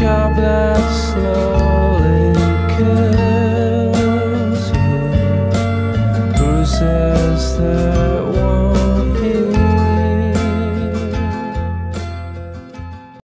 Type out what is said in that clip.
te abraçar.